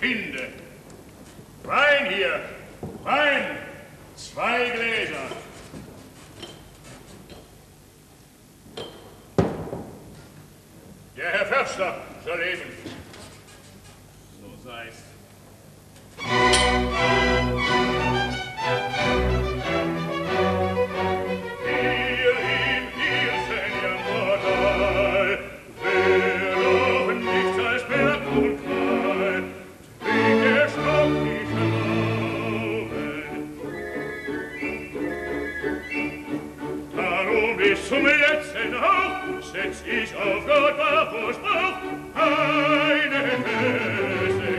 finde. Wein hier, Wein, zwei Gläser. Der Herr Förster soll leben. Ich auf Gott Bachus Bauch eine Böse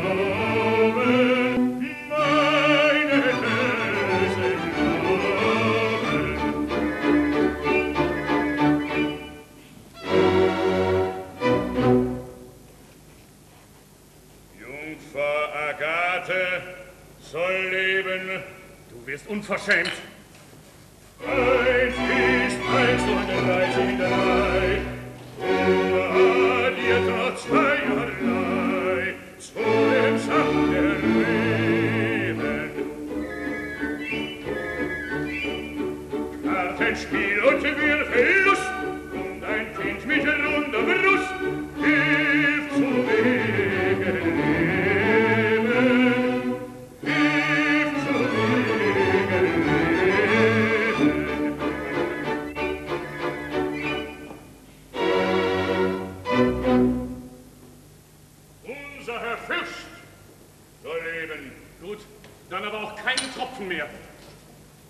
Glauben, meine Böse Glauben. Jungfer Agathe soll leben. Du wirst unverschämt. Ein Fisch, ein Stunde, drei, sieben, drei. zweierlei zu dem Schatten der Leben. Kartenspiel aber auch keinen Tropfen mehr.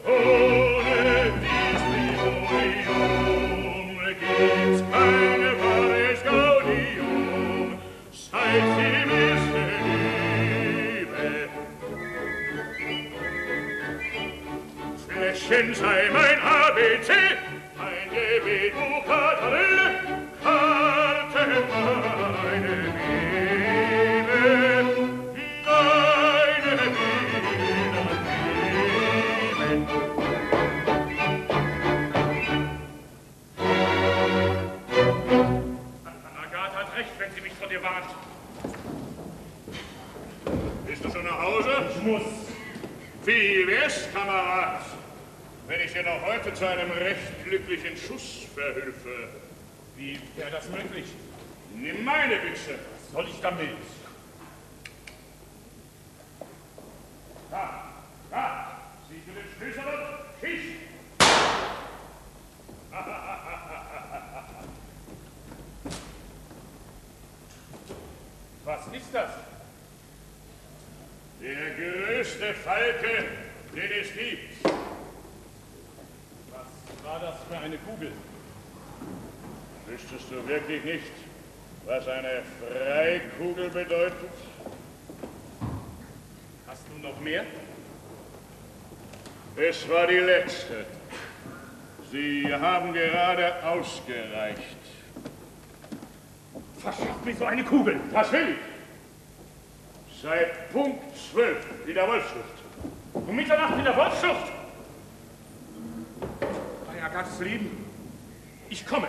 Ohne Distribuium gibt's keine Paris Gaudium, seit sie müsste Liebe. Flächen Kamerad, wenn ich dir noch heute zu einem recht glücklichen Schuss verhülfe? Wie wäre das möglich? Nimm meine Büchse. Was soll ich damit? Da, da, siehst du den Schlüssel? Schieß! Was ist das? Der größte Falke, den es gibt. Was war das für eine Kugel? Wüsstest du wirklich nicht, was eine Freikugel bedeutet? Hast du noch mehr? Es war die letzte. Sie haben gerade ausgereicht. Verschafft mir so eine Kugel. Was will ich? Seit Punkt 12 in der Wolfsschlucht. Um Mitternacht in der Wolfsschlucht. Bei Agathes Leben. Ich komme.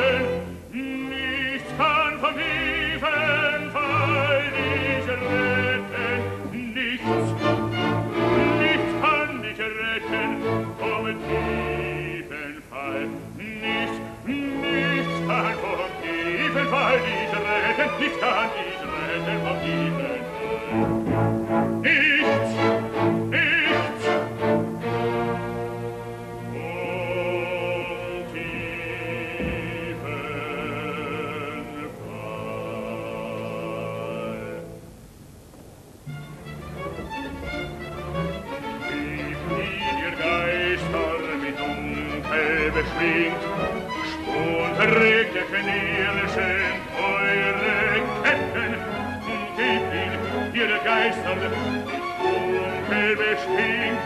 springt. Spunrige Kanäle schön eure Ketten und gebild ihre Geister die Dunkel bestinkt.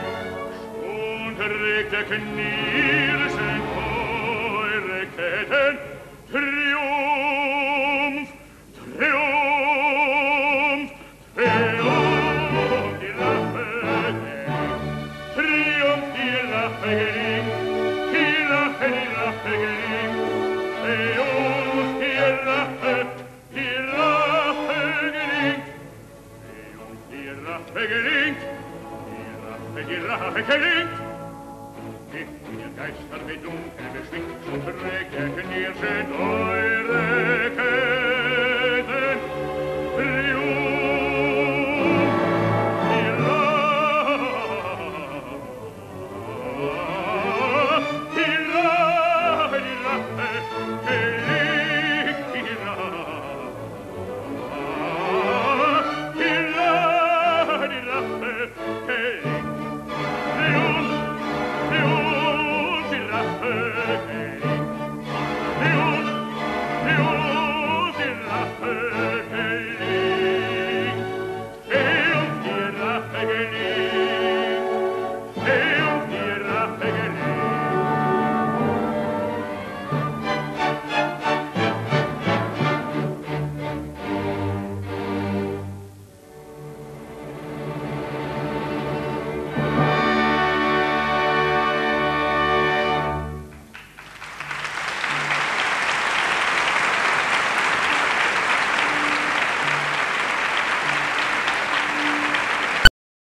Spunrige Kanäle schön eure Ketten Raffe gelingt, die Raffe, die Raffe gelingt. Die Geister mit dunkel beschwingt, so trägt er Knirschen durch.